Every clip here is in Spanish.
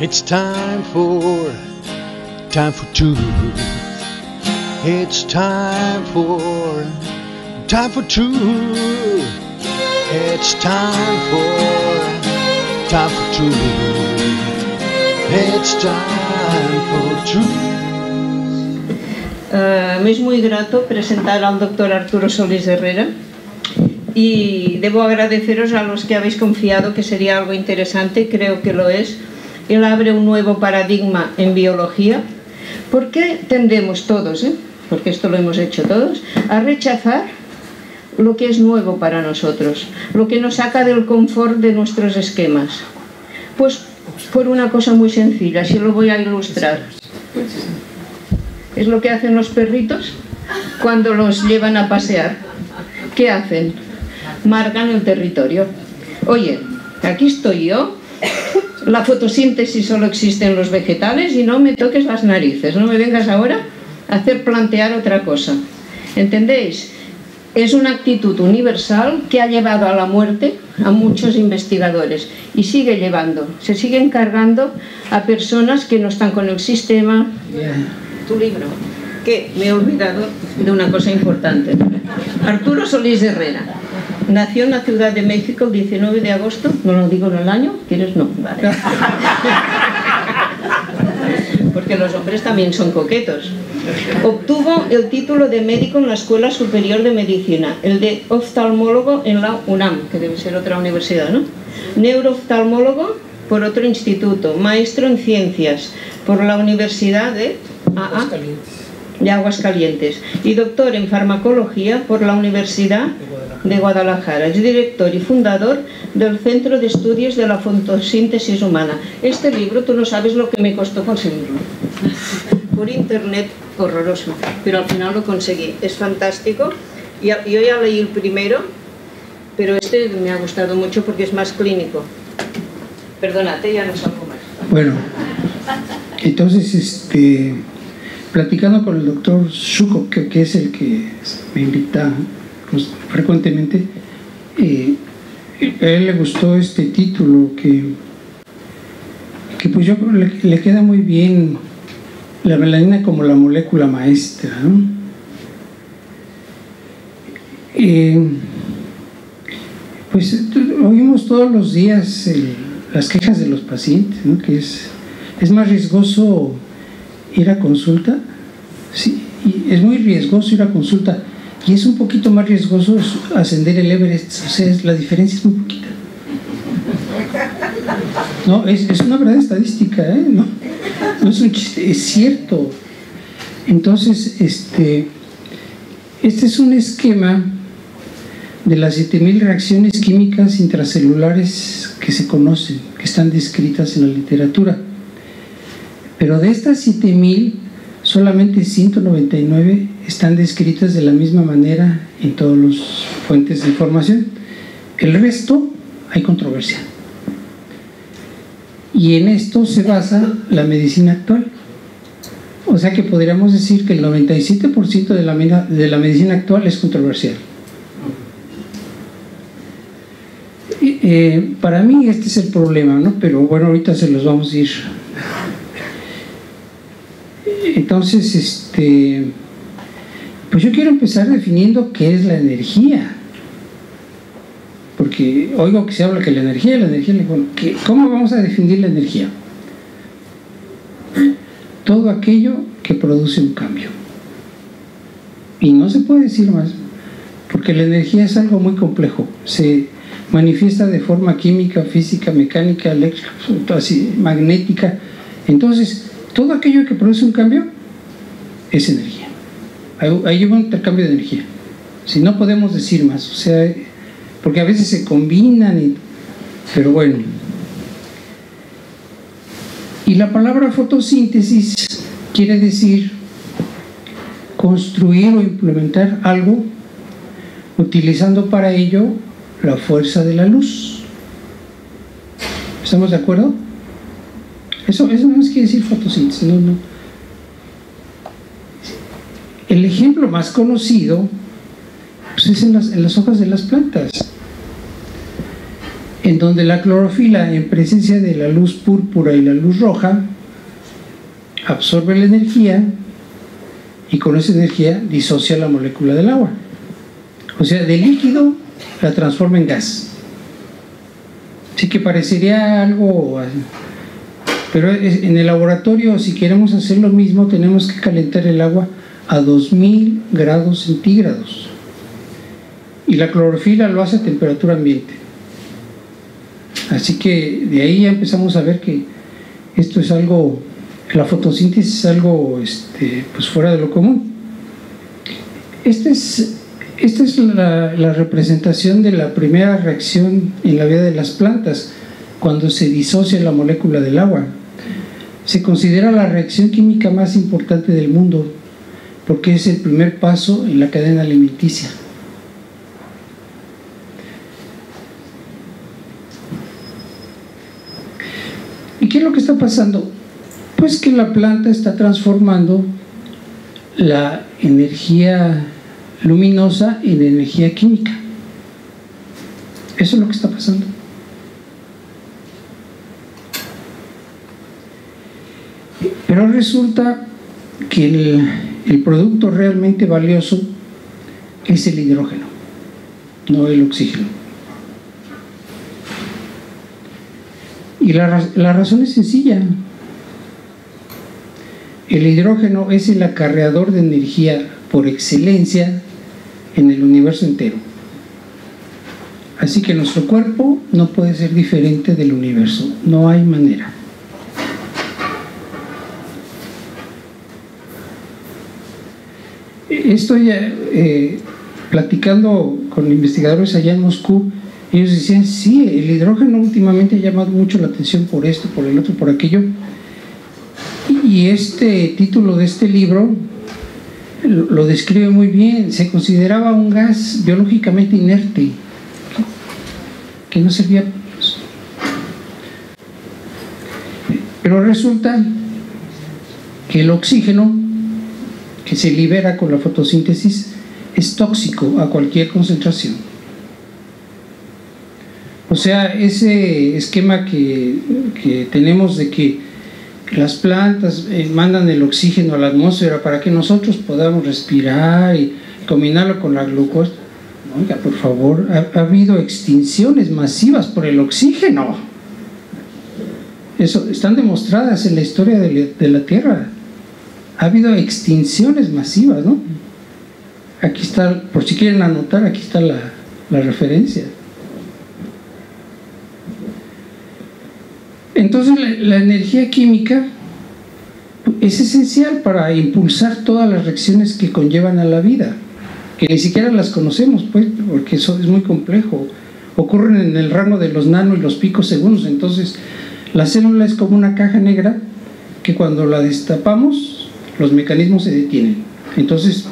It's time for, time for truth. It's time for, time for truth. It's time for, time for truth. It's time for truth. Uh, me es muy grato presentar al doctor Arturo Solís Herrera y debo agradeceros a los que habéis confiado que sería algo interesante, creo que lo es. Él abre un nuevo paradigma en biología. ¿Por qué tendemos todos, eh? porque esto lo hemos hecho todos, a rechazar lo que es nuevo para nosotros, lo que nos saca del confort de nuestros esquemas? Pues por una cosa muy sencilla, si lo voy a ilustrar. Es lo que hacen los perritos cuando los llevan a pasear. ¿Qué hacen? Marcan el territorio. Oye, aquí estoy yo, la fotosíntesis solo existe en los vegetales y no me toques las narices, no me vengas ahora a hacer plantear otra cosa. ¿Entendéis? Es una actitud universal que ha llevado a la muerte a muchos investigadores y sigue llevando, se sigue encargando a personas que no están con el sistema. Tu libro, que me he olvidado de una cosa importante. Arturo Solís Herrera. Nació en la Ciudad de México el 19 de agosto, no lo digo en el año, ¿quieres? No, vale. Porque los hombres también son coquetos. Obtuvo el título de médico en la Escuela Superior de Medicina, el de oftalmólogo en la UNAM, que debe ser otra universidad, ¿no? Neurooftalmólogo por otro instituto, maestro en ciencias por la Universidad de de Aguascalientes y doctor en farmacología por la Universidad de Guadalajara. Es director y fundador del Centro de Estudios de la Fotosíntesis Humana. Este libro, tú no sabes lo que me costó conseguirlo. Por internet, horroroso, pero al final lo conseguí. Es fantástico. Yo ya leí el primero, pero este me ha gustado mucho porque es más clínico. Perdónate, ya no salgo más. Bueno, entonces, este platicando con el doctor Shuko, que, es el que me invita pues, frecuentemente, eh, a él le gustó este título que, que pues yo le, le queda muy bien la melanina como la molécula maestra. Eh, pues oímos todos los días las quejas de los pacientes, que es, es más riesgoso ir a consulta, sí, y es muy riesgoso ir a consulta y es un poquito más riesgoso ascender el Everest, o sea, la diferencia es muy poquita. No, es, una verdad estadística, ¿eh? no, no es un chiste, es cierto. Entonces, este, este es un esquema de las 7000 reacciones químicas intracelulares que se conocen, que están descritas en la literatura. Pero de estas 7000, solamente 199 están descritas de la misma manera en todas las fuentes de información. El resto hay controversia. Y en esto se basa la medicina actual. O sea que podríamos decir que el 97% de la, de la medicina actual es controversial. Eh, para mí este es el problema, ¿no? Pero bueno, ahorita se los vamos a ir entonces, este, pues yo quiero empezar definiendo qué es la energía. Porque oigo que se habla que la energía, la energía, ¿cómo vamos a definir la energía? Todo aquello que produce un cambio. Y no se puede decir más, porque la energía es algo muy complejo. Se manifiesta de forma química, física, mecánica, eléctrica, así, magnética. Entonces, todo aquello que produce un cambio es energía. Hay, un intercambio de energía. Si no podemos decir más, o sea, porque a veces se combinan, pero bueno. Y la palabra fotosíntesis quiere decir construir o implementar algo utilizando para ello la fuerza de la luz. ¿Estamos de acuerdo? Eso, eso no es quiere decir fotosíntesis, no, no. El ejemplo más conocido pues, es en las, hojas de las plantas. en donde la clorofila en presencia de la luz púrpura y la luz roja absorbe la energía y con esa energía disocia la molécula del agua. O sea, de líquido la transforma en gas. Así que parecería algo... Pero en el laboratorio, si queremos hacer lo mismo, tenemos que calentar el agua a 2000 grados centígrados. Y la clorofila lo hace a temperatura ambiente. Así que de ahí ya empezamos a ver que esto es algo, la fotosíntesis es algo este, pues fuera de lo común. Esta es, esta es la, la representación de la primera reacción en la vida de las plantas, cuando se disocia la molécula del agua. Se considera la reacción química más importante del mundo porque es el primer paso en la cadena alimenticia. ¿Y qué es lo que está pasando? Pues que la planta está transformando la energía luminosa en energía química. Eso es lo que está pasando. Pero resulta que el, producto realmente valioso es el hidrógeno, no el oxígeno. Y la, la, razón es sencilla. El hidrógeno es el acarreador de energía por excelencia en el universo entero. Así que nuestro cuerpo no puede ser diferente del universo, no hay manera. Estoy eh, platicando con investigadores allá en Moscú, ellos decían, sí, el hidrógeno últimamente ha llamado mucho la atención por esto, por el otro, por aquello. Y este título de este libro lo describe muy bien. Se consideraba un gas biológicamente inerte, que no servía. Pero resulta que el oxígeno que se libera con la fotosíntesis es tóxico a cualquier concentración. O sea, ese esquema que, que tenemos de que las plantas eh, mandan el oxígeno a la atmósfera para que nosotros podamos respirar y combinarlo con la glucosa. Oiga, por favor, ha, ha habido extinciones masivas por el oxígeno. Eso están demostradas en la historia de la Tierra ha habido extinciones masivas, ¿no? Aquí está, por si quieren anotar, aquí está la, referencia. Entonces la, la, energía química es esencial para impulsar todas las reacciones que conllevan a la vida, que ni siquiera las conocemos, pues, porque eso es muy complejo. Ocurren en el rango de los nano y los picos segundos. Entonces, la célula es como una caja negra que cuando la destapamos los mecanismos se detienen. Entonces,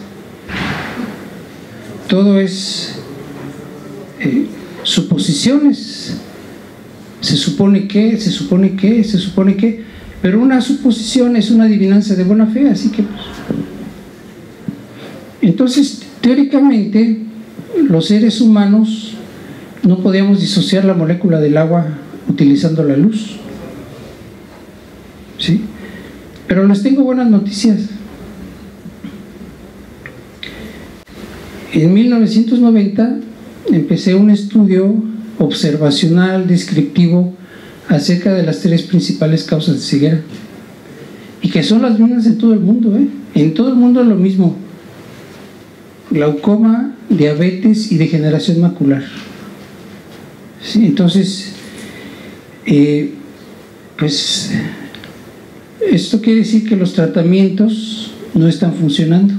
todo es eh, suposiciones. Se supone que, se supone que, se supone que, pero una suposición es una adivinanza de buena fe, así que pues, entonces teóricamente los seres humanos no podíamos disociar la molécula del agua utilizando la luz. ¿Sí? Pero les tengo buenas noticias. En 1990 empecé un estudio observacional, descriptivo, acerca de las tres principales causas de ceguera. Y que son las mismas en todo el mundo, ¿eh? En todo el mundo es lo mismo. Glaucoma, diabetes y degeneración macular. Entonces, eh, pues esto quiere decir que los tratamientos no están funcionando.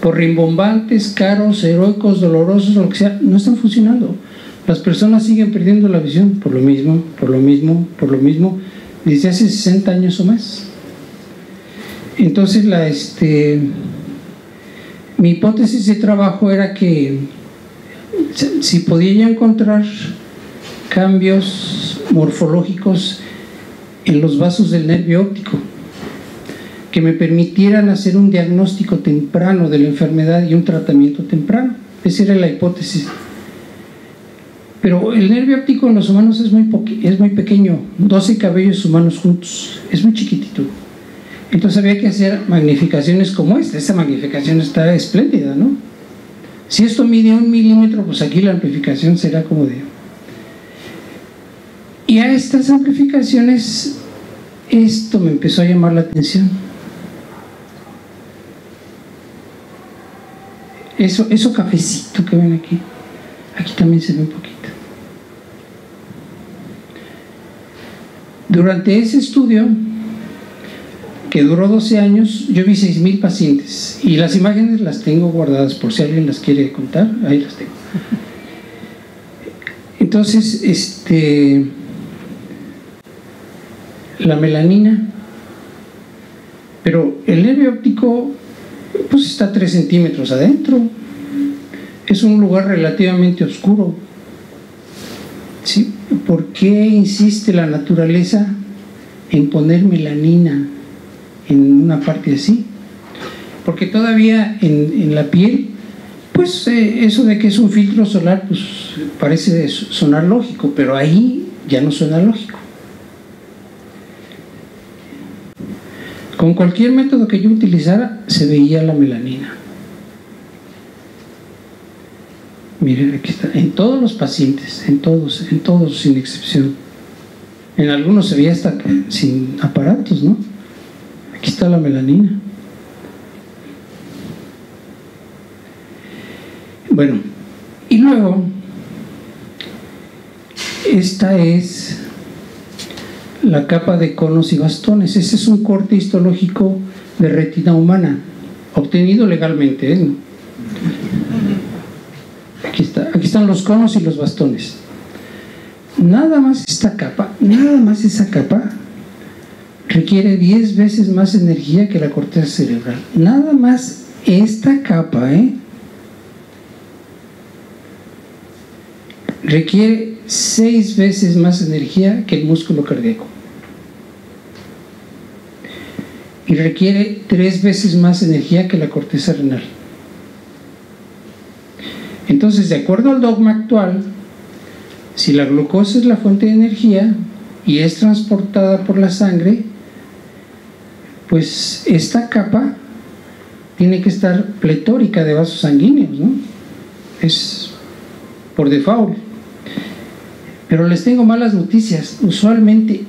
Por rimbombantes, caros, heroicos, dolorosos, lo que sea, no están funcionando. Las personas siguen perdiendo la visión por lo mismo, por lo mismo, por lo mismo, desde hace 60 años o más. Entonces, la, este, mi hipótesis de trabajo era que si podía encontrar cambios morfológicos en los vasos del nervio óptico que me permitieran hacer un diagnóstico temprano de la enfermedad y un tratamiento temprano. Esa era la hipótesis. Pero el nervio óptico en los humanos es muy, es muy pequeño, 12 cabellos humanos juntos, es muy chiquitito. Entonces había que hacer magnificaciones como esta. Esta magnificación está espléndida, ¿no? Si esto mide un milímetro, pues aquí la amplificación será como de... Y a estas amplificaciones, esto me empezó a llamar la atención. Eso, eso cafecito que ven aquí, aquí también se ve un poquito. Durante ese estudio, que duró 12 años, yo vi 6.000 pacientes y las imágenes las tengo guardadas por si alguien las quiere contar, ahí las tengo. Entonces, este, la melanina, pero el nervio óptico pues está a 3 centímetros adentro, es un lugar relativamente oscuro. ¿Sí? ¿Por qué insiste la naturaleza en poner melanina? en una parte así. Porque todavía en, la piel, pues eh, eso de que es un filtro solar, pues parece sonar lógico, pero ahí ya no suena lógico. Con cualquier método que yo utilizara, se veía la melanina. Miren, aquí está, en todos los pacientes, en todos, en todos, sin excepción. En algunos se veía hasta sin aparatos, ¿no? Aquí está la melanina. Bueno, y luego, esta es la capa de conos y bastones. Ese es un corte histológico de retina humana, obtenido legalmente. ¿eh? Aquí, está, aquí están los conos y los bastones. Nada más esta capa, nada más esa capa requiere 10 veces más energía que la corteza cerebral. Nada más esta capa, ¿eh? Requiere 6 veces más energía que el músculo cardíaco. Y requiere 3 veces más energía que la corteza renal. Entonces, de acuerdo al dogma actual, si la glucosa es la fuente de energía y es transportada por la sangre, pues esta capa tiene que estar pletórica de vasos sanguíneos, ¿no? Es por default. Pero les tengo malas noticias. Usualmente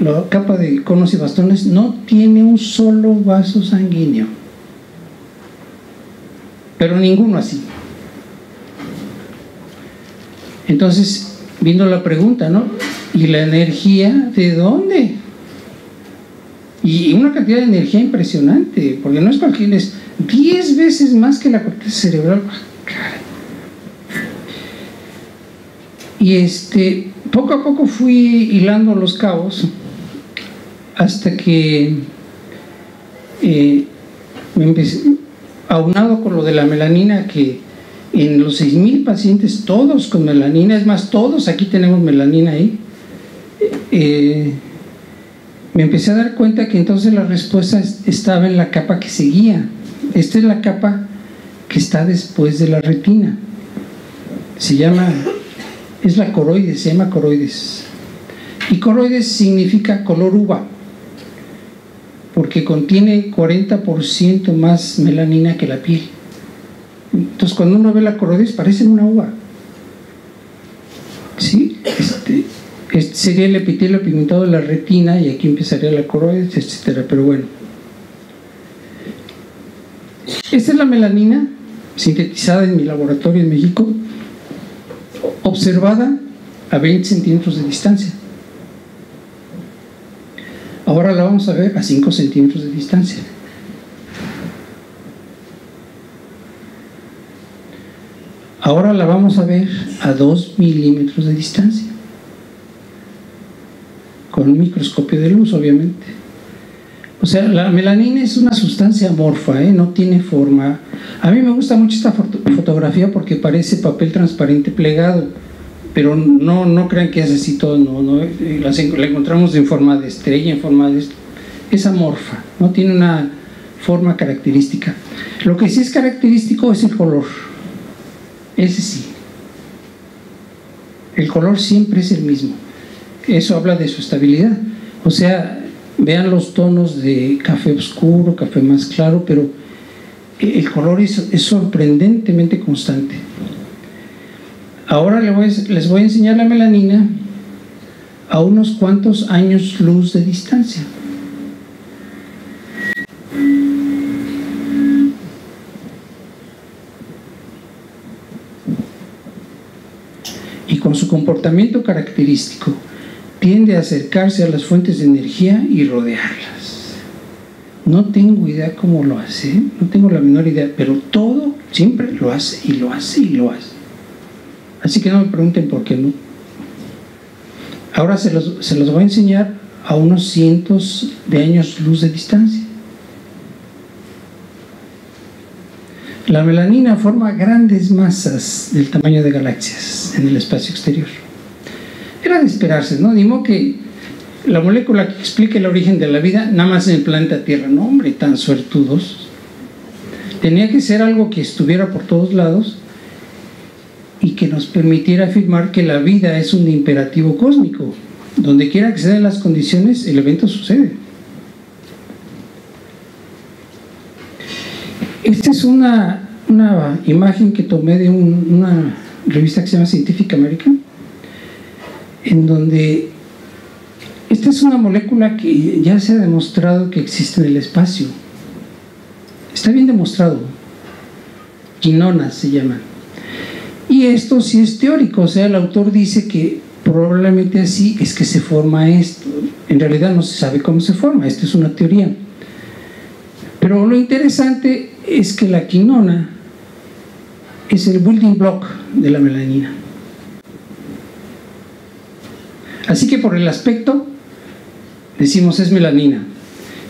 la capa de conos y bastones no tiene un solo vaso sanguíneo. Pero ninguno así. Entonces, viendo la pregunta, ¿no? ¿Y la energía de dónde? y una cantidad de energía impresionante, porque no es cualquier, es 10 veces más que la corteza cerebral. Y este, poco a poco fui hilando los cabos hasta que eh, me empecé, aunado con lo de la melanina, que en los 6.000 pacientes, todos con melanina, es más, todos aquí tenemos melanina ahí, eh, me empecé a dar cuenta que entonces la respuesta estaba en la capa que seguía. Esta es la capa que está después de la retina. Se llama, es la coroides, se llama coroides. Y coroides significa color uva, porque contiene 40% más melanina que la piel. Entonces cuando uno ve la coroides parece una uva. ¿Sí? Este, este sería el epitelio pigmentado de la retina y aquí empezaría la coroides, etcétera. Pero bueno. Esta es la melanina sintetizada en mi laboratorio en México, observada a 20 centímetros de distancia. Ahora la vamos a ver a 5 centímetros de distancia. Ahora la vamos a ver a 2 milímetros de distancia con un microscopio de luz, obviamente. O sea, la melanina es una sustancia amorfa, ¿eh? no tiene forma. A mí me gusta mucho esta fotografía porque parece papel transparente plegado, pero no, no crean que es así todo, no, eh, la, encontramos en forma de estrella, en forma de... Es amorfa, no tiene una forma característica. Lo que sí es característico es el color, ese sí. El color siempre es el mismo. Eso habla de su estabilidad. O sea, vean los tonos de café oscuro, café más claro, pero el color es, sorprendentemente constante. Ahora les voy a enseñar la melanina a unos cuantos años luz de distancia. Y con su comportamiento característico, tiende a acercarse a las fuentes de energía y rodearlas. No tengo idea cómo lo hace, no tengo la menor idea, pero todo siempre lo hace y lo hace y lo hace. Así que no me pregunten por qué no. Ahora se los, se los voy a enseñar a unos cientos de años luz de distancia. La melanina forma grandes masas del tamaño de galaxias en el espacio exterior. Era de esperarse, ¿no? Dimo que la molécula que explique el origen de la vida, nada más en el planeta Tierra, no hombre, tan suertudos. Tenía que ser algo que estuviera por todos lados y que nos permitiera afirmar que la vida es un imperativo cósmico. Donde quiera que se den las condiciones, el evento sucede. Esta es una, una imagen que tomé de una revista que se llama Scientific American, en donde esta es una molécula que ya se ha demostrado que existe en el espacio. Está bien demostrado. Quinonas se llama. Y esto sí es teórico, o sea, el autor dice que probablemente así es que se forma esto. En realidad no se sabe cómo se forma, esto es una teoría. Pero lo interesante es que la quinona es el building block de la melanina. Así que por el aspecto decimos es melanina.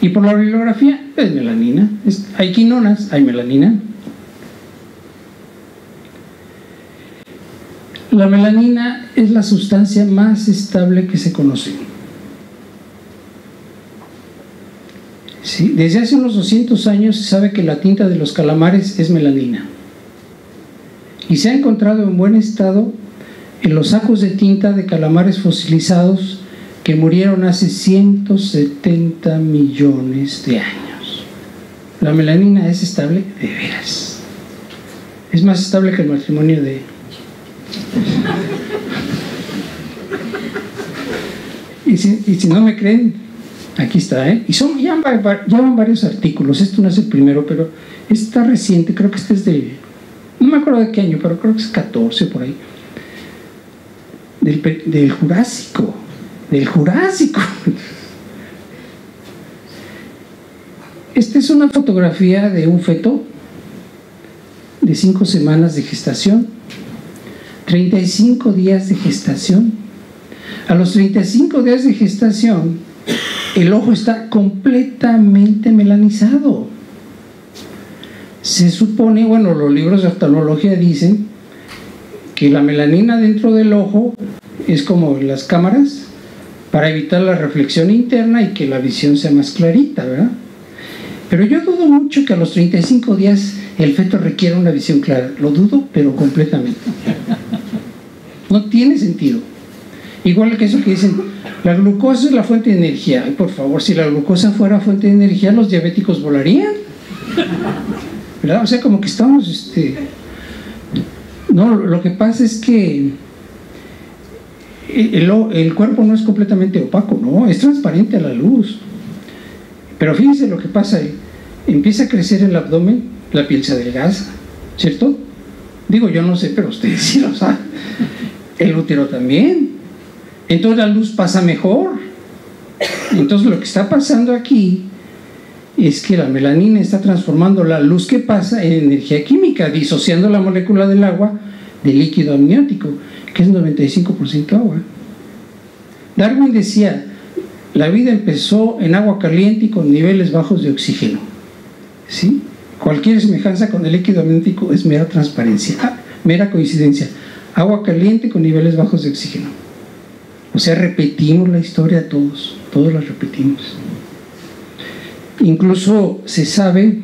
Y por la bibliografía es melanina. hay quinonas, hay melanina. La melanina es la sustancia más estable que se conoce. desde hace unos 200 años se sabe que la tinta de los calamares es melanina. Y se ha encontrado en buen estado en los sacos de tinta de calamares fosilizados que murieron hace 170 millones de años. La melanina es estable de veras. Es más estable que el matrimonio de... Y si, no me creen, aquí está, ¿eh? Y son, ya, van varios artículos, esto no es el primero, pero está reciente, creo que este es de, no me acuerdo de qué año, pero creo que es 14 por ahí del, Jurásico, del Jurásico. Esta es una fotografía de un feto de cinco semanas de gestación, 35 días de gestación. A los 35 días de gestación, el ojo está completamente melanizado. Se supone, bueno, los libros de oftalmología dicen que la melanina dentro del ojo es como las cámaras para evitar la reflexión interna y que la visión sea más clarita, ¿verdad? Pero yo dudo mucho que a los 35 días el feto requiera una visión clara. Lo dudo, pero completamente. No tiene sentido. Igual que eso que dicen, la glucosa es la fuente de energía. Ay, por favor, si la glucosa fuera fuente de energía, los diabéticos volarían. ¿Verdad? O sea, como que estamos este, no, lo que pasa es que el, cuerpo no es completamente opaco, ¿no? Es transparente a la luz. Pero fíjense lo que pasa, empieza a crecer el abdomen, la piel se adelgaza, ¿cierto? Digo, yo no sé, pero ustedes sí lo saben. El útero también. Entonces la luz pasa mejor. Entonces lo que está pasando aquí es que la melanina está transformando la luz que pasa en energía química, disociando la molécula del agua del líquido amniótico, que es 95% agua. Darwin decía, la vida empezó en agua caliente y con niveles bajos de oxígeno. ¿Sí? Cualquier semejanza con el líquido amniótico es mera transparencia, ah, mera coincidencia. Agua caliente con niveles bajos de oxígeno. O sea, repetimos la historia todos, todos la repetimos. Incluso se sabe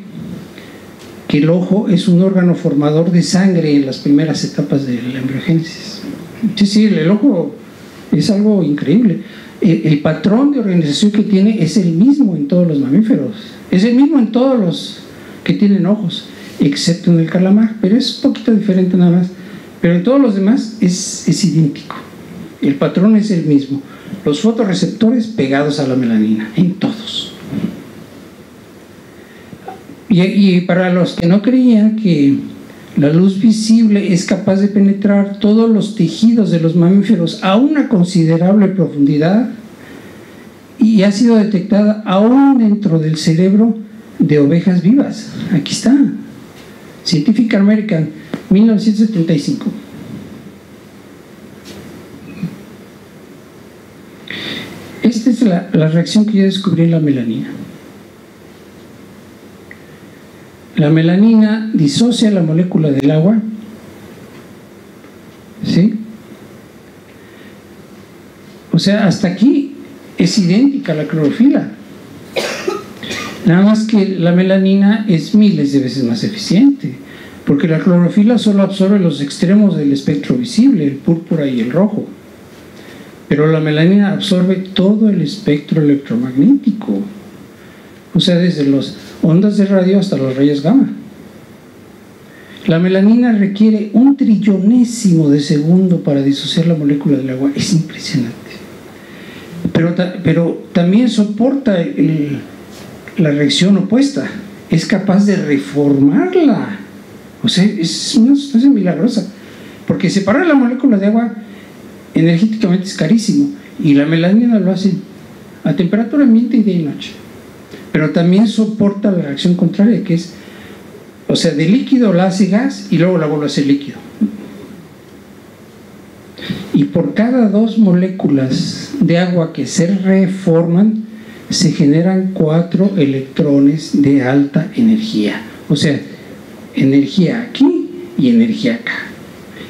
que el ojo es un órgano formador de sangre en las primeras etapas de la embriogénesis. Sí, sí, el ojo es algo increíble. El, patrón de organización que tiene es el mismo en todos los mamíferos. Es el mismo en todos los que tienen ojos, excepto en el calamar, pero es un poquito diferente nada más. Pero en todos los demás es, es idéntico. El patrón es el mismo. Los fotorreceptores pegados a la melanina, en todos. Y, para los que no creían que la luz visible es capaz de penetrar todos los tejidos de los mamíferos a una considerable profundidad y ha sido detectada aún dentro del cerebro de ovejas vivas. Aquí está. Scientific American, 1975. Esta es la reacción que yo descubrí en la melanina. La melanina disocia la molécula del agua, ¿sí? O sea, hasta aquí es idéntica a la clorofila. Nada más que la melanina es miles de veces más eficiente, porque la clorofila solo absorbe los extremos del espectro visible, el púrpura y el rojo. Pero la melanina absorbe todo el espectro electromagnético, o sea, desde las ondas de radio hasta los rayos gamma. La melanina requiere un trillonésimo de segundo para disociar la molécula del agua. Es impresionante. Pero, pero también soporta la reacción opuesta. Es capaz de reformarla. O sea, es una sustancia milagrosa. Porque separar la molécula de agua energéticamente es carísimo. Y la melanina lo hace a temperatura ambiente y día y noche. Pero también soporta la reacción contraria, que es, o sea, de líquido la hace gas y luego la vuelve a hacer líquido. Y por cada dos moléculas de agua que se reforman, se generan cuatro electrones de alta energía. O sea, energía aquí y energía acá.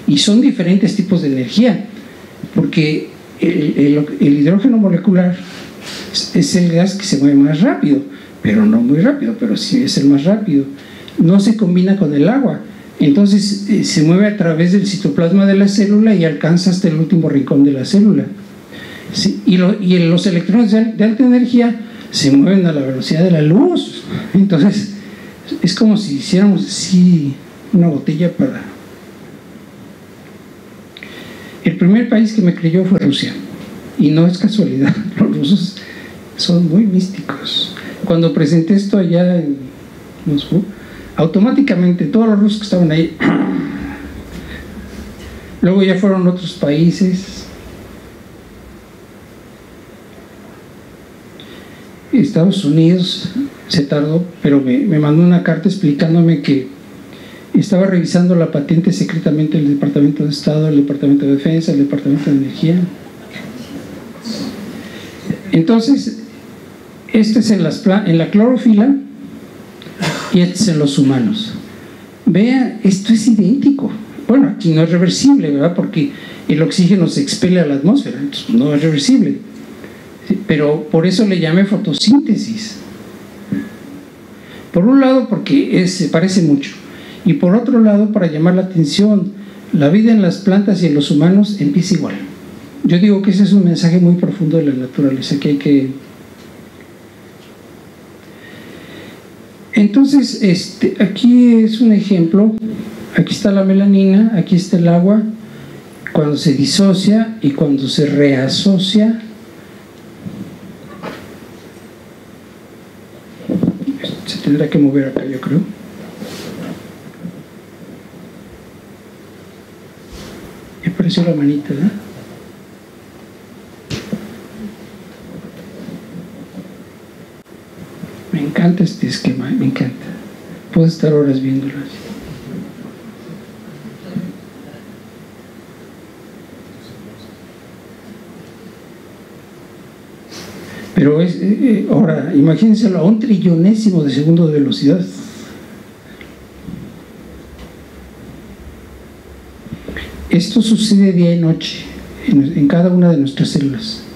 Y son diferentes tipos de energía, porque el, el, el hidrógeno molecular es el gas que se mueve más rápido, pero no muy rápido, pero sí es el más rápido. No se combina con el agua, entonces eh, se mueve a través del citoplasma de la célula y alcanza hasta el último rincón de la célula. Y, y, los electrones de, alta energía se mueven a la velocidad de la luz. Entonces, es como si hiciéramos así una botella para... El primer país que me creyó fue Rusia. Y no es casualidad, los rusos son muy místicos. Cuando presenté esto allá en Moscú, automáticamente todos los rusos que estaban ahí, luego ya fueron otros países, Estados Unidos se tardó, pero me, me, mandó una carta explicándome que estaba revisando la patente secretamente el Departamento de Estado, el Departamento de Defensa, el Departamento de Energía. Entonces, este es en, las, en la clorofila y este es en los humanos. Vean, esto es idéntico. Bueno, aquí no es reversible, ¿verdad? Porque el oxígeno se expele a la atmósfera, entonces no es reversible. Pero por eso le llamé fotosíntesis. Por un lado, porque se parece mucho. Y por otro lado, para llamar la atención, la vida en las plantas y en los humanos empieza igual. Yo digo que ese es un mensaje muy profundo de la naturaleza que hay que... Entonces, este, aquí es un ejemplo. Aquí está la melanina, aquí está el agua. Cuando se disocia y cuando se reasocia, se tendrá que mover acá, yo creo. Me apareció la manita, ¿verdad? Encanta este esquema, me encanta. Puedo estar horas viéndolo. Pero es, eh, ahora, imagínenselo a un trillonésimo de segundo de velocidad. Esto sucede día y noche en cada una de nuestras células.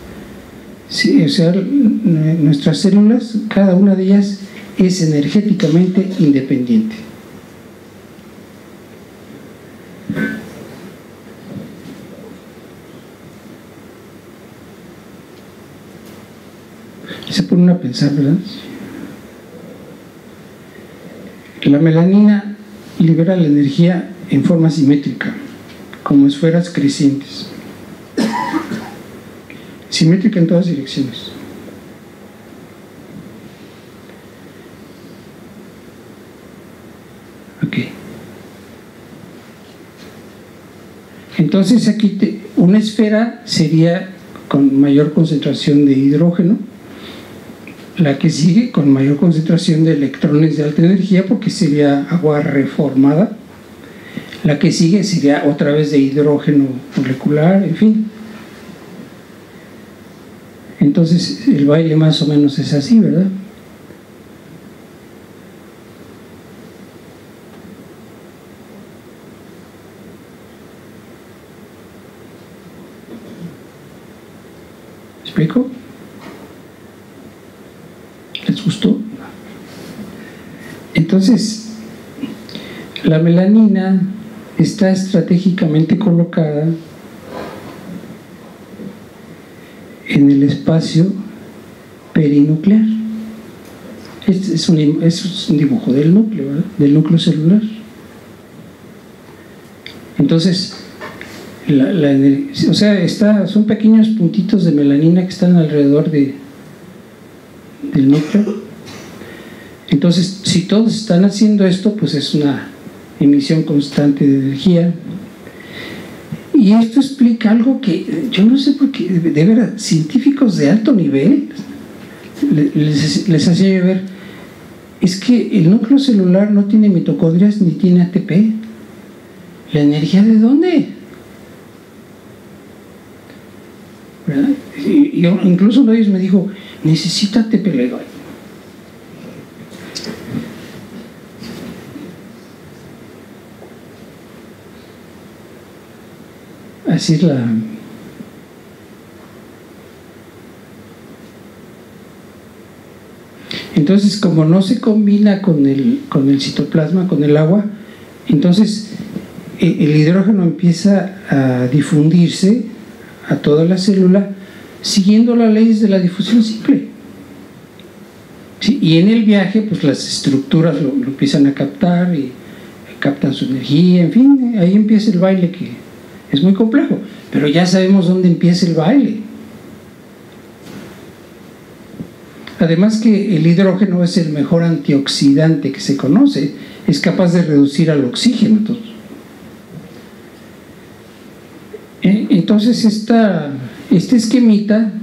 Sí, o sea, nuestras células, cada una de ellas es energéticamente independiente. Se ponen a pensar, ¿verdad? La melanina libera la energía en forma simétrica, como esferas crecientes. Simétrica en todas direcciones. Ok. Entonces aquí una esfera sería con mayor concentración de hidrógeno, la que sigue con mayor concentración de electrones de alta energía porque sería agua reformada, la que sigue sería otra vez de hidrógeno molecular, en fin. Entonces el baile más o menos es así, ¿verdad? explico? ¿Les gustó? Entonces, la melanina está estratégicamente colocada en el espacio perinuclear. Este es un, dibujo del núcleo, del núcleo celular. Entonces, la, o sea, está, son pequeños puntitos de melanina que están alrededor de, del núcleo. Entonces, si todos están haciendo esto, pues es una emisión constante de energía. Y esto explica algo que yo no sé por qué, de verdad, científicos de alto nivel les, les hacía ver, es que el núcleo celular no tiene mitocondrias ni tiene ATP. ¿La energía de dónde? Y, incluso uno de ellos me dijo, necesítate pelego. Así es la... Entonces, como no se combina con el, con el citoplasma, con el agua, entonces e, el hidrógeno empieza a difundirse a toda la célula siguiendo las leyes de la difusión simple. y en el viaje, pues las estructuras lo, empiezan a captar y captan su energía, en fin, ahí empieza el baile que es muy complejo, pero ya sabemos dónde empieza el baile. Además que el hidrógeno es el mejor antioxidante que se conoce, es capaz de reducir al oxígeno. Entonces esta, este esquemita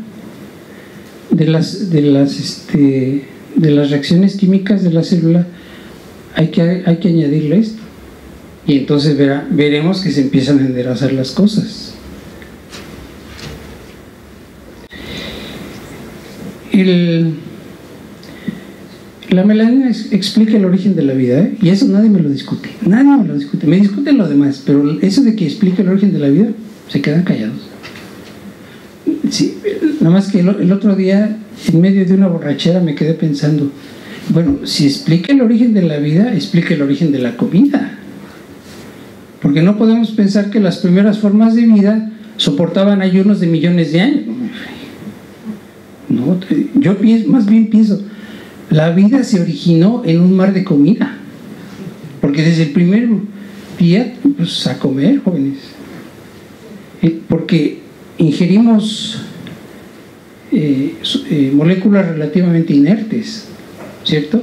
de las, de, las, este, de las reacciones químicas de la célula hay que, hay que añadirle esto. Y entonces veremos que se empiezan a enderezar las cosas. la melanina explica el origen de la vida, ¿eh? y eso nadie me lo discute. Nadie me lo discute. Me discuten lo demás, pero eso de que explica el origen de la vida, se quedan callados. Sí, nada más que el, otro día, en medio de una borrachera, me quedé pensando, bueno, si explica el origen de la vida, explica el origen de la comida. Porque no podemos pensar que las primeras formas de vida soportaban ayunos de millones de años. No, yo más bien pienso, la vida se originó en un mar de comida. Porque desde el primer día, pues a comer, jóvenes porque ingerimos eh, eh, moléculas relativamente inertes, ¿cierto?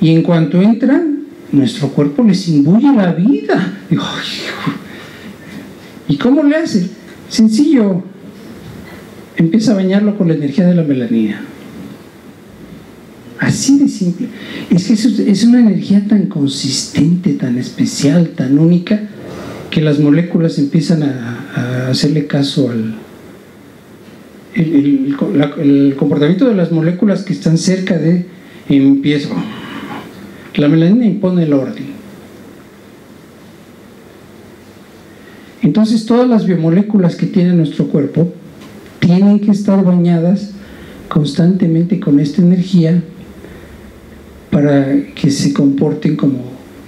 Y en cuanto entran, nuestro cuerpo les imbuye la vida. ¿Y cómo le hace? Sencillo. Empieza a bañarlo con la energía de la melanina. Así de simple. Es que es una energía tan consistente, tan especial, tan única, que las moléculas empiezan a, hacerle caso al el, comportamiento de las moléculas que están cerca de empieza la melanina impone el orden. Entonces todas las biomoléculas que tiene nuestro cuerpo tienen que estar bañadas constantemente con esta energía para que se comporten como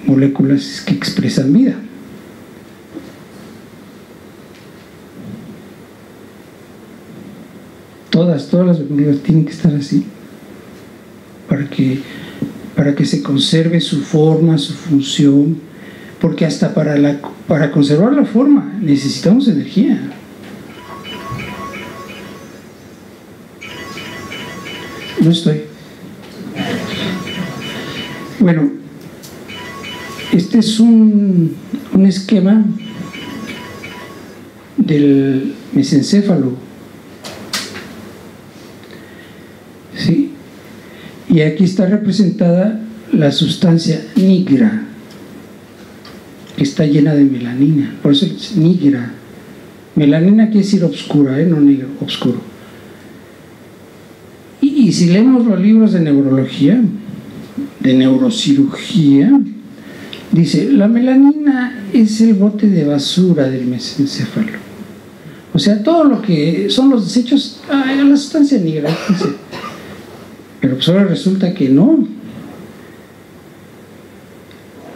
moléculas que expresan vida. Todas, todas las verduras tienen que estar así, para que, para que se conserve su forma, su función, porque hasta para, la, para conservar la forma necesitamos energía. No estoy. Bueno, este es un, un esquema del mesencéfalo. ¿Sí? Y aquí está representada la sustancia nigra, que está llena de melanina, por eso es nigra. Melanina quiere decir obscura, ¿eh? no negro, oscuro. Y, si leemos los libros de neurología, de neurocirugía, dice, la melanina es el bote de basura del mesencéfalo. O sea, todo lo que son los desechos, ah, la sustancia negra. Pero pues ahora resulta que no.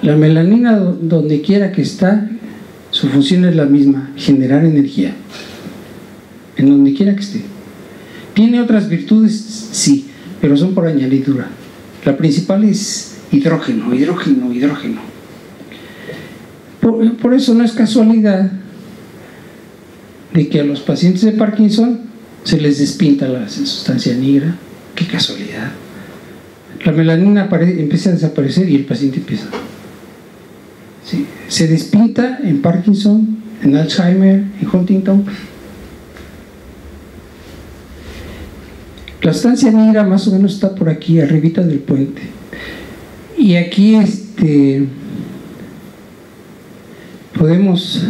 La melanina, donde quiera que está, su función es la misma, generar energía. En donde quiera que esté. ¿Tiene otras virtudes? Sí, pero son por añadidura. La principal es hidrógeno, hidrógeno, hidrógeno. Por, por eso no es casualidad de que a los pacientes de Parkinson se les despinta la sustancia negra. Qué casualidad. La melanina empieza a desaparecer y el paciente empieza. ¿Sí? Se despinta en Parkinson, en Alzheimer, en Huntington. La sustancia negra más o menos está por aquí, arribita del puente. Y aquí este podemos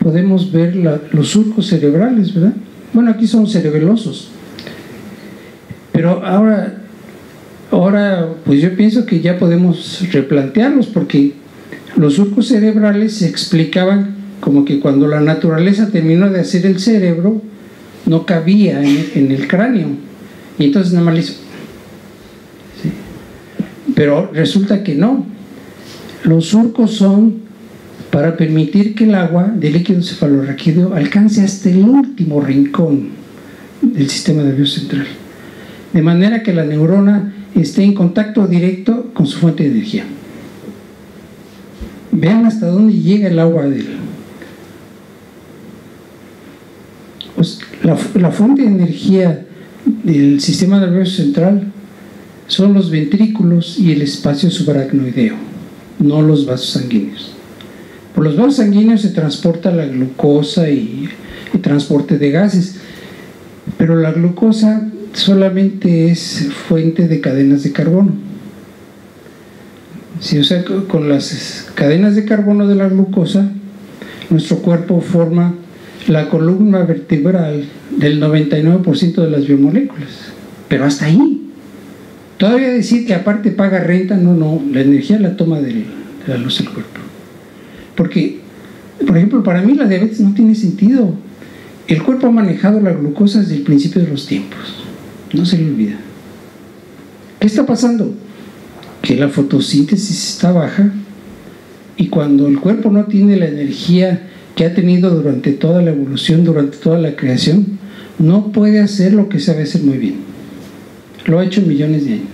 podemos ver los surcos cerebrales, ¿verdad? Bueno, aquí son cerebelosos. Pero ahora, ahora, pues yo pienso que ya podemos replantearlos porque los surcos cerebrales se explicaban como que cuando la naturaleza terminó de hacer el cerebro, no cabía en, el cráneo. Y entonces nada más le hizo. ¿Sí? Pero resulta que no. Los surcos son para permitir que el agua del líquido cefalorraquídeo alcance hasta el último rincón del sistema nervioso central, de manera que la neurona esté en contacto directo con su fuente de energía. Vean hasta dónde llega el agua. Pues la, fuente de energía del sistema nervioso central son los ventrículos y el espacio subaracnoideo, no los vasos sanguíneos. Por los vasos sanguíneos se transporta la glucosa y el transporte de gases, pero la glucosa solamente es fuente de cadenas de carbono. Si, o sea, con las cadenas de carbono de la glucosa, nuestro cuerpo forma la columna vertebral del 99% de las biomoléculas. Pero hasta ahí. Todavía decir que aparte paga renta, no, no, la energía la toma de la luz del cuerpo. Porque, por ejemplo, para mí la diabetes no tiene sentido. El cuerpo ha manejado la glucosa desde el principio de los tiempos. No se le olvida. ¿Qué está pasando? Que la fotosíntesis está baja y cuando el cuerpo no tiene la energía que ha tenido durante toda la evolución, durante toda la creación, no puede hacer lo que sabe hacer muy bien. Lo ha hecho millones de años.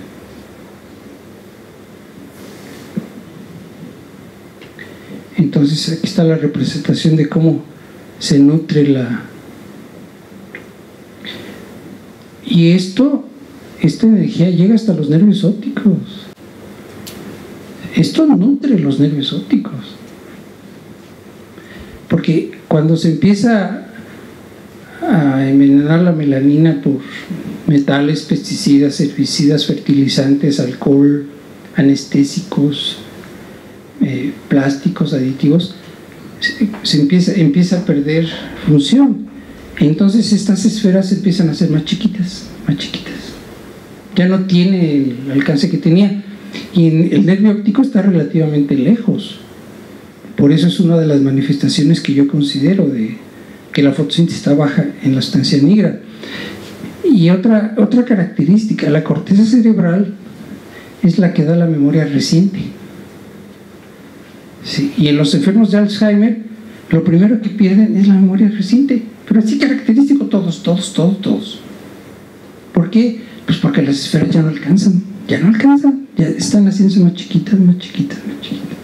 Entonces aquí está la representación de cómo se nutre la... Y esto, esta energía llega hasta los nervios ópticos. Esto nutre los nervios ópticos. Porque cuando se empieza a envenenar la melanina por metales, pesticidas, herbicidas, fertilizantes, alcohol, anestésicos, eh, plásticos, aditivos, se, empieza a perder función. Entonces estas esferas empiezan a ser más chiquitas, más chiquitas. Ya no tiene el alcance que tenía. Y el nervio óptico está relativamente lejos. Por eso es una de las manifestaciones que yo considero de que la fotosíntesis está baja en la sustancia negra. Y otra, otra característica, la corteza cerebral es la que da la memoria reciente. Sí, y en los enfermos de Alzheimer, lo primero que pierden es la memoria reciente, pero así característico todos, todos, todos, todos. ¿Por qué? Pues porque las esferas ya no alcanzan, ya no alcanzan, ya están haciéndose más chiquitas, más chiquitas, más chiquitas.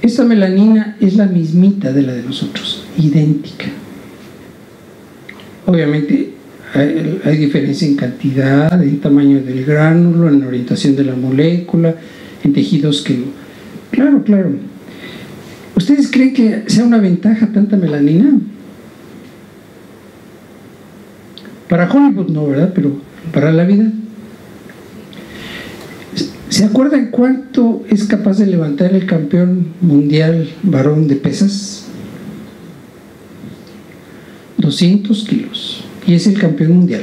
Esta melanina es la mismita de la de nosotros, idéntica. Obviamente hay, hay, diferencia en cantidad, en tamaño del gránulo, en orientación de la molécula, en tejidos que... Claro, claro. ¿Ustedes creen que sea una ventaja tanta melanina? Para Hollywood no, ¿verdad? Pero para la vida. ¿Se acuerdan cuánto es capaz de levantar el campeón mundial varón de pesas? 200 kilos. Y es el campeón mundial.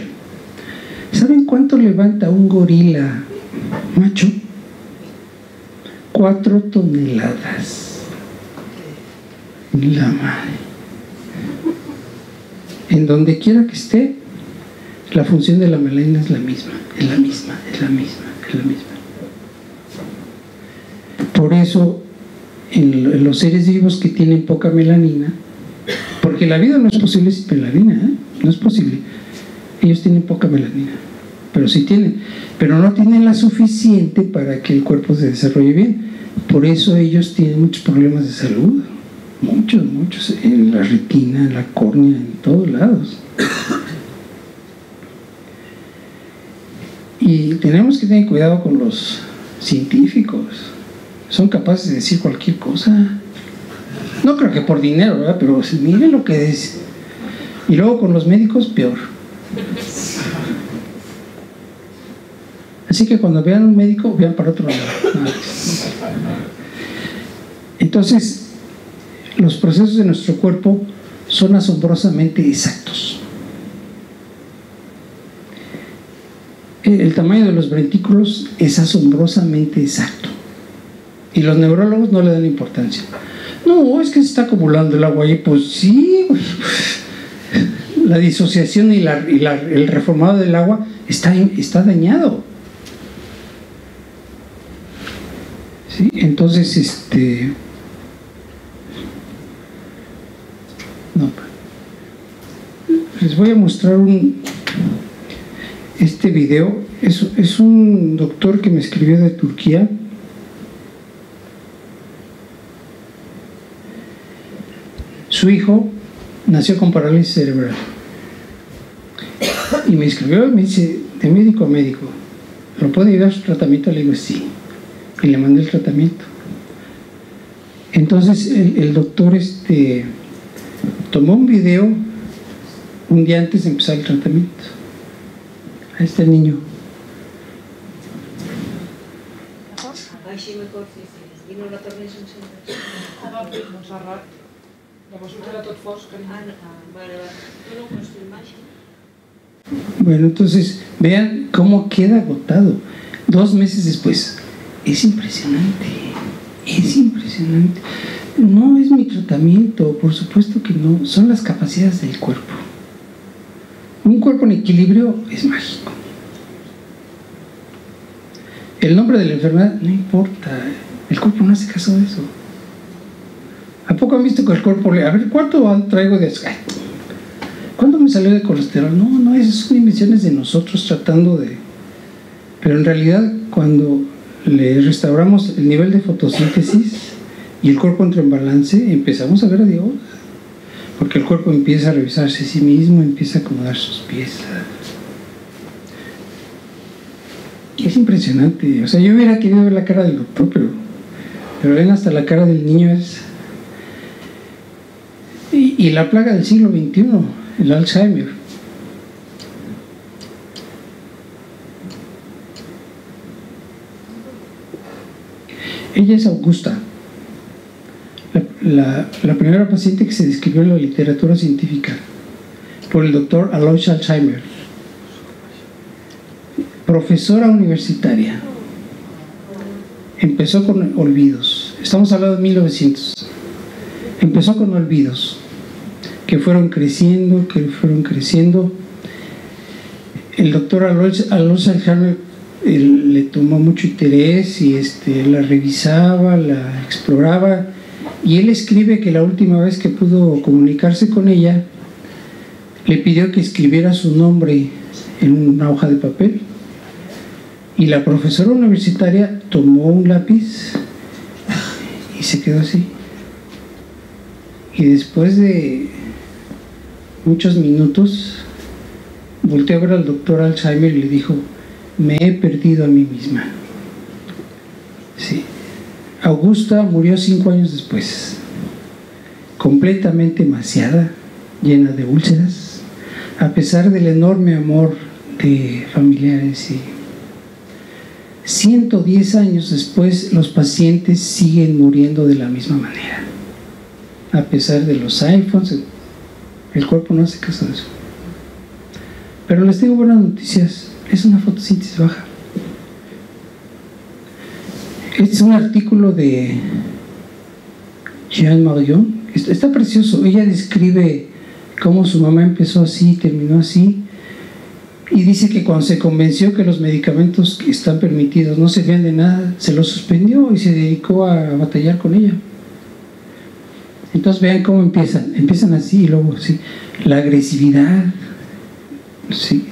¿Saben cuánto levanta un gorila macho? Cuatro toneladas. La madre. En donde quiera que esté, la función de la melanina es la misma, es la misma, es la misma, es la misma. Por eso, en los seres vivos que tienen poca melanina, porque la vida no es posible sin melanina, ¿eh? no es posible. Ellos tienen poca melanina, pero sí tienen, pero no tienen la suficiente para que el cuerpo se desarrolle bien. Por eso ellos tienen muchos problemas de salud, muchos, muchos, en la retina, en la córnea, en todos lados. Y tenemos que tener cuidado con los científicos. Son capaces de decir cualquier cosa. No creo que por dinero, ¿verdad? Pero miren lo que es. Y luego con los médicos, peor. Así que cuando vean un médico, vean para otro lado. Entonces, los procesos de nuestro cuerpo son asombrosamente exactos. El tamaño de los ventículos es asombrosamente exacto. Y los neurólogos no le dan importancia. No, es que se está acumulando el agua ahí. Pues sí, la disociación y, el reformado del agua está dañado. Entonces, este... No. Les voy a mostrar un, este video. Es, es un doctor que me escribió de Turquía. Su hijo nació con parálisis cerebral. Y me escribió me dice, de médico a médico, ¿lo puede a su tratamiento? Le digo, sí. Y le mandé el tratamiento. Entonces el, el doctor este, tomó un video un día antes de empezar el tratamiento. Ahí está el niño. Bueno, entonces vean cómo queda agotado. Dos meses después. Es impresionante. Es impresionante. No es mi tratamiento, por supuesto que no. Son las capacidades del cuerpo. Un cuerpo en equilibrio es mágico. El nombre de la enfermedad no importa. El cuerpo no hace caso de eso. ¿A poco han visto que el cuerpo le... A ver, ¿cuánto traigo de... ¿Cuándo me salió de colesterol? No, no, esas son invenciones de nosotros tratando de... Pero en realidad cuando le restauramos el nivel de fotosíntesis y el cuerpo entra en balance, empezamos a ver a Dios. Porque el cuerpo empieza a revisarse a sí mismo, empieza a acomodar sus piezas. Es impresionante. O sea, yo hubiera querido ver la cara del doctor, pero, pero ven hasta la cara del niño es... Y, y la plaga del siglo XXI, el Alzheimer. Ella es Augusta, la, primera paciente que se describió en la literatura científica por el doctor Alois Alzheimer, profesora universitaria. Empezó con olvidos, estamos hablando de 1900. Empezó con olvidos que fueron creciendo, que fueron creciendo. El doctor Alois Alzheimer él le tomó mucho interés y este, la revisaba, la exploraba. Y él escribe que la última vez que pudo comunicarse con ella, le pidió que escribiera su nombre en una hoja de papel. Y la profesora universitaria tomó un lápiz y se quedó así. Y después de muchos minutos, volteó a ver al doctor Alzheimer y le dijo, me he perdido a mí misma. Sí. Augusta murió cinco años después, completamente emaciada, llena de úlceras, a pesar del enorme amor de familiares y 110 años después los pacientes siguen muriendo de la misma manera. A pesar de los iPhones, el cuerpo no hace caso de eso. Pero les tengo buenas noticias. Es una fotosíntesis baja. Este es un artículo de Jean Marion. Está precioso. Ella describe cómo su mamá empezó así terminó así. Y dice que cuando se convenció que los medicamentos están permitidos no servían de nada, se los suspendió y se dedicó a batallar con ella. Entonces vean cómo empiezan. Empiezan así y luego así. La agresividad, ¿sí?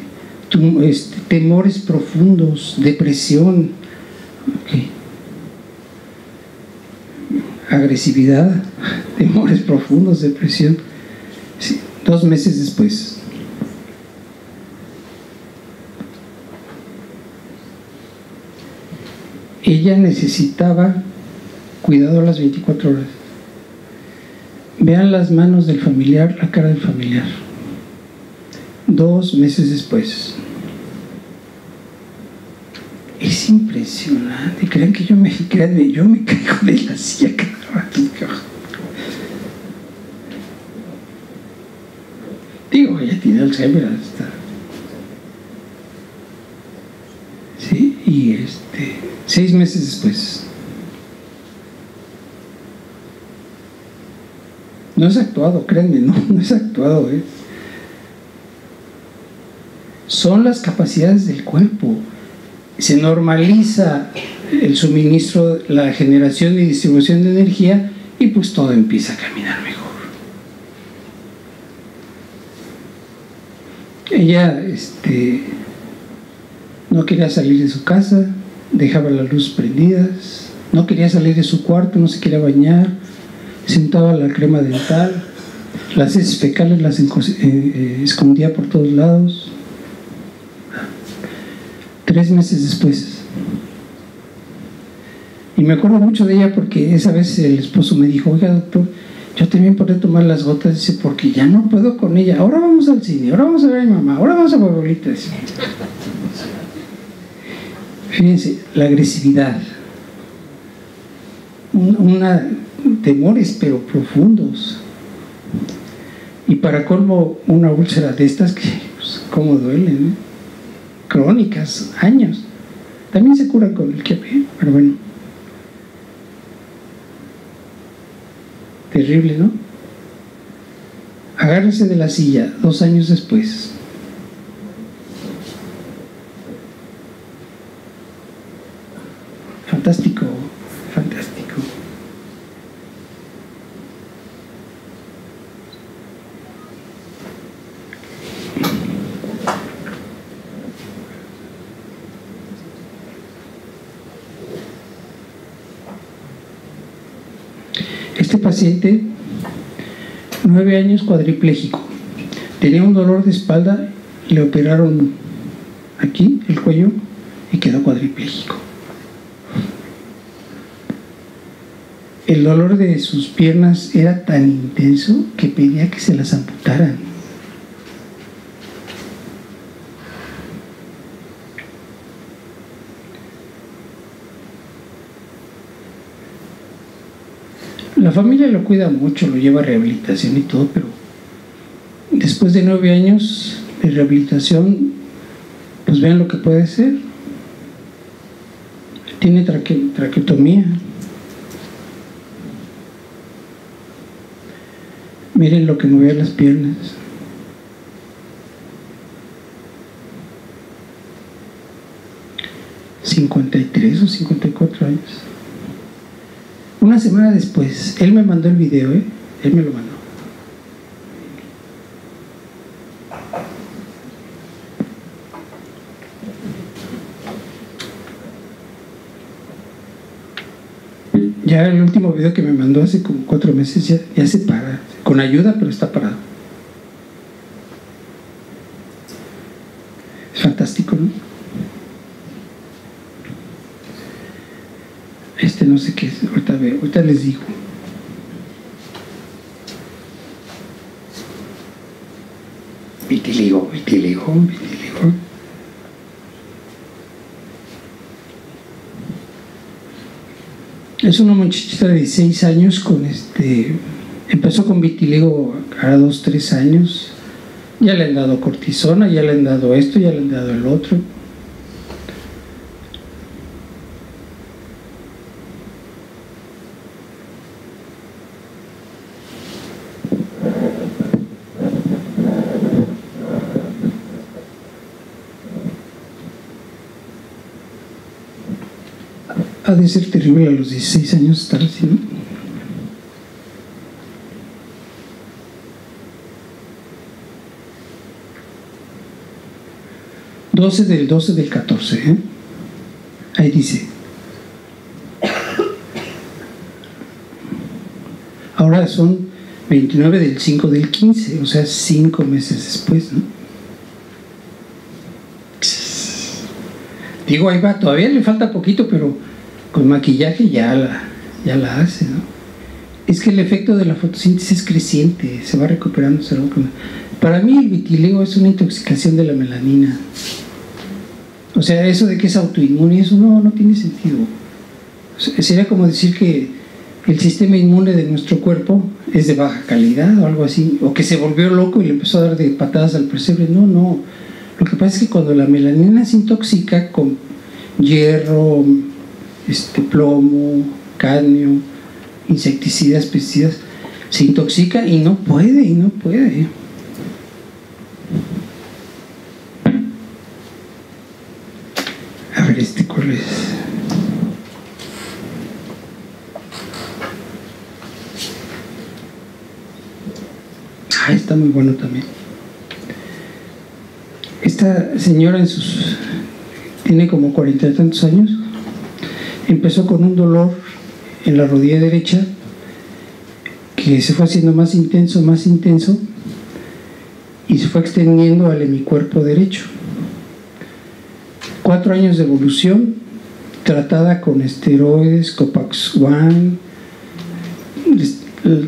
Este, temores profundos, depresión, agresividad, temores profundos, depresión. dos meses después. Ella necesitaba cuidado a las 24 horas. Vean las manos del familiar, la cara del familiar dos meses después. Es impresionante. Crean que yo me, créanme, yo me caigo de la silla cada. Digo, ella tiene Alzheimer hasta. Sí, y este, seis meses después. No es actuado, créanme, no, no es actuado, ¿eh? Son las capacidades del cuerpo. Se normaliza el suministro, la generación y distribución de energía y pues todo empieza a caminar mejor. Ella este, no quería salir de su casa, dejaba las luces prendidas, no quería salir de su cuarto, no se quería bañar, sentaba la crema dental, las heces fecales las eh, eh, escondía por todos lados tres meses después. Y me acuerdo mucho de ella porque esa vez el esposo me dijo, oiga doctor, yo también podré tomar las gotas, dice, porque ya no puedo con ella. Ahora vamos al cine, ahora vamos a ver a mi mamá, ahora vamos a ver bolitas. Fíjense, la agresividad. Una, temores pero profundos. Y para colmo, una úlcera de estas que, pues, cómo duelen, crónicas, años. También se curan con el QP, pero bueno. Terrible, ¿no? Agárrese de la silla dos años después. Fantástico, fantástico. Este paciente, nueve años cuadripléjico, tenía un dolor de espalda, le operaron aquí el cuello y quedó cuadripléjico. El dolor de sus piernas era tan intenso que pedía que se las amputaran. La familia lo cuida mucho, lo lleva a rehabilitación y todo, pero después de nueve años de rehabilitación, pues vean lo que puede ser. Tiene traque, traqueotomía. Miren lo que mueve las piernas. 53 o 54 años. Una semana después, él me mandó el video, ¿eh? Él me lo mandó. Ya el último video que me mandó hace como cuatro meses ya, ya se para, con ayuda, pero está parado. Es fantástico, ¿no? Este no sé qué es, ahorita, ahorita les digo. Vitiligo, vitiligo, vitiligo. Es una muchachita de 16 años con este. Empezó con vitiligo a 2, 3 años. Ya le han dado cortisona, ya le han dado esto, ya le han dado el otro. Ha de ser terrible a los 16 años estar ¿no? ...12 del 12 del 14, ¿eh? Ahí dice... Ahora son 29 del 5 del 15, o sea, 5 meses después, ¿no? Digo, ahí va, todavía le falta poquito, pero con maquillaje ya la, ya la hace, ¿no? Es que el efecto de la fotosíntesis es creciente, se va recuperando. Para mí el vitiligo es una intoxicación de la melanina. O sea, eso de que es autoinmune, eso no, no tiene sentido. O sería como decir que el sistema inmune de nuestro cuerpo es de baja calidad o algo así, o que se volvió loco y le empezó a dar de patadas al pesebre. No, no. Lo que pasa es que cuando la melanina se intoxica con hierro, este, plomo, cadmio, insecticidas, pesticidas, se intoxica y no puede, y no puede. A ver, este cuál. Ah, está muy bueno también. Esta señora en sus tiene como cuarenta y tantos años empezó con un dolor en la rodilla derecha que se fue haciendo más intenso, más intenso y se fue extendiendo al hemicuerpo derecho. Cuatro años de evolución, tratada con esteroides, Copax One,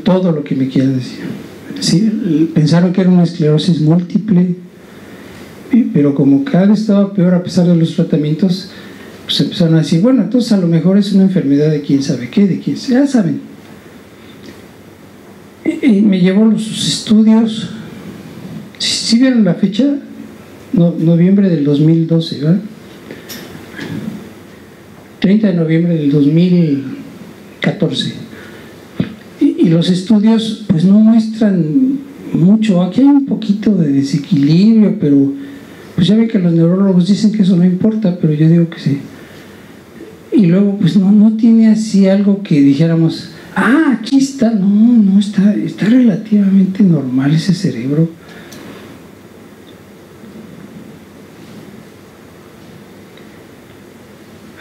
todo lo que me quieran decir. Pensaron que era una esclerosis múltiple, pero como cada vez estaba peor a pesar de los tratamientos, pues empezaron a decir, bueno, entonces a lo mejor es una enfermedad de quién sabe qué, de quién ya saben. Y me llevó sus estudios, si vieron la fecha? No, noviembre del 2012, ¿verdad? 30 de noviembre del 2014. Y, y los estudios pues no muestran mucho, aquí hay un poquito de desequilibrio, pero pues ya ven que los neurólogos dicen que eso no importa, pero yo digo que sí. Y luego, pues no, no tiene así algo que dijéramos, ah, aquí está, no, no, está, está relativamente normal ese cerebro.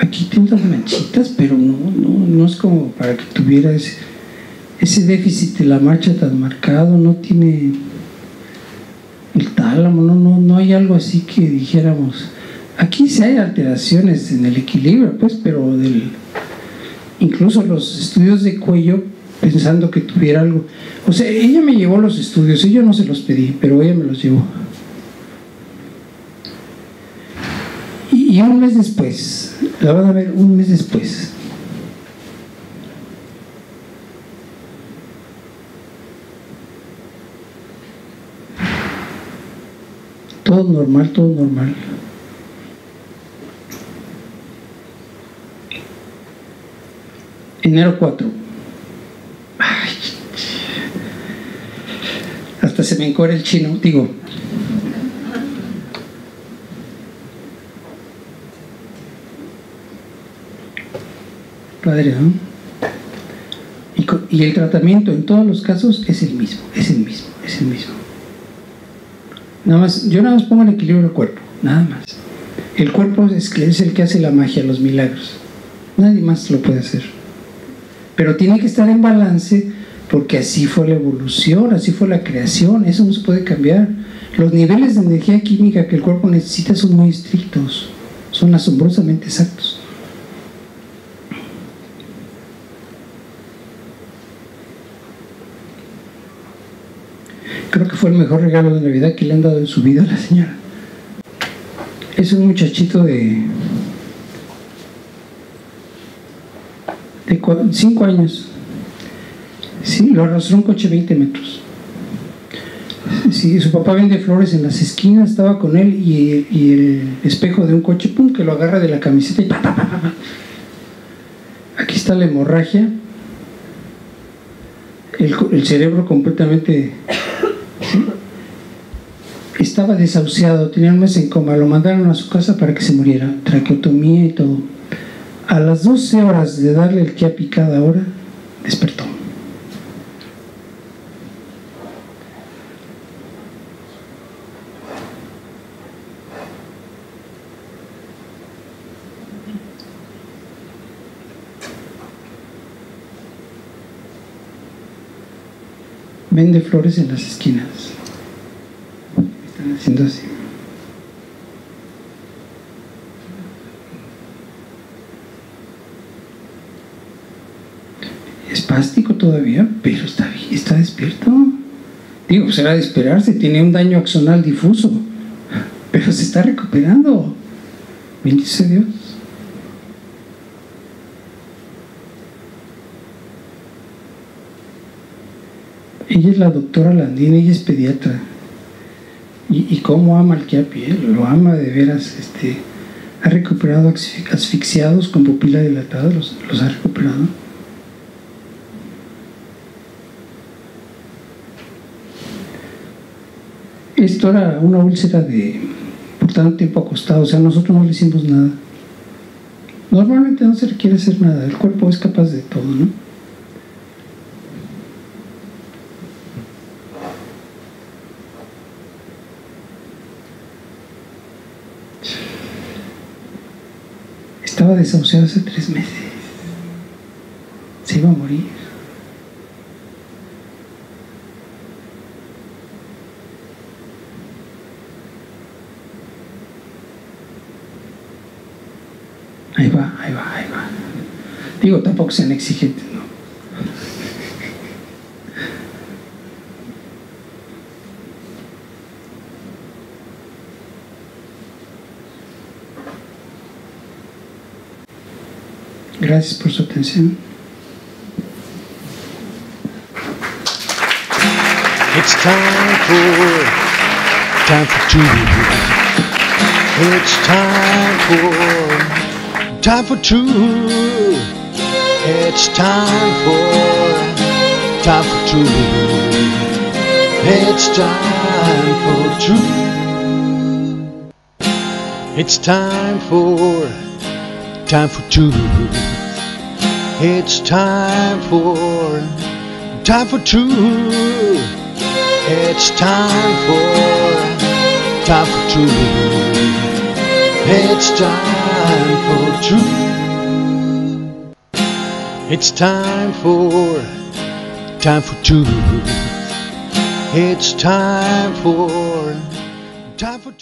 Aquí tiene unas manchitas, pero no, no, no es como para que tuviera ese, ese déficit de la marcha tan marcado, no tiene el tálamo, no, no, no hay algo así que dijéramos. Aquí sí hay alteraciones en el equilibrio, pues, pero del, incluso los estudios de cuello, pensando que tuviera algo. O sea, ella me llevó los estudios, y yo no se los pedí, pero ella me los llevó. Y, y un mes después, la van a ver un mes después, todo normal, todo normal. Enero 4. Ay, hasta se me encuera el chino, digo. Padre, ¿no? Y, el tratamiento en todos los casos es el mismo, es el mismo, es el mismo. Nada más, yo nada más pongo en equilibrio el cuerpo, nada más. El cuerpo es el que hace la magia, los milagros. Nadie más lo puede hacer. Pero tiene que estar en balance porque así fue la evolución, así fue la creación, eso no se puede cambiar. Los niveles de energía química que el cuerpo necesita son muy estrictos, son asombrosamente exactos. Creo que fue el mejor regalo de Navidad que le han dado en su vida a la señora. Es un muchachito de de 5 años. Sí, lo arrastró un coche 20 metros. Sí, su papá vende flores en las esquinas, estaba con él y, y el espejo de un coche, pum, que lo agarra de la camiseta y pa, pa, pa, pa. Aquí está la hemorragia, el, el cerebro completamente estaba desahuciado, tenía un mes en coma, lo mandaron a su casa para que se muriera, traqueotomía y todo. A las 12 horas de darle el que cada hora, despertó. Vende flores en las esquinas. Están haciendo así. Espástico todavía, pero está, está despierto. Digo, será de esperarse, tiene un daño axonal difuso, pero se está recuperando. Bendito sea Dios. Ella es la doctora Landina, ella es pediatra. Y, cómo ama al que a piel, lo ama de veras. Este, ha recuperado asfi- asfixiados con pupila dilatada, los, los ha recuperado. Esto era una úlcera de por tanto tiempo acostado, o sea, nosotros no le hicimos nada. Normalmente no se requiere hacer nada, el cuerpo es capaz de todo, ¿no? Estaba desahuciado hace tres meses. Se iba a morir. Ahí va, ahí va, ahí va. Digo, tampoco sean exigentes, ¿no? Gracias por su atención. It's time for time for two. It's time for time for two. It's time for time for two. It's time for two. It's time for time for two. It's time for time for two. It's time for time for two. It's time for two. It's time for time for two. It's time for time for two.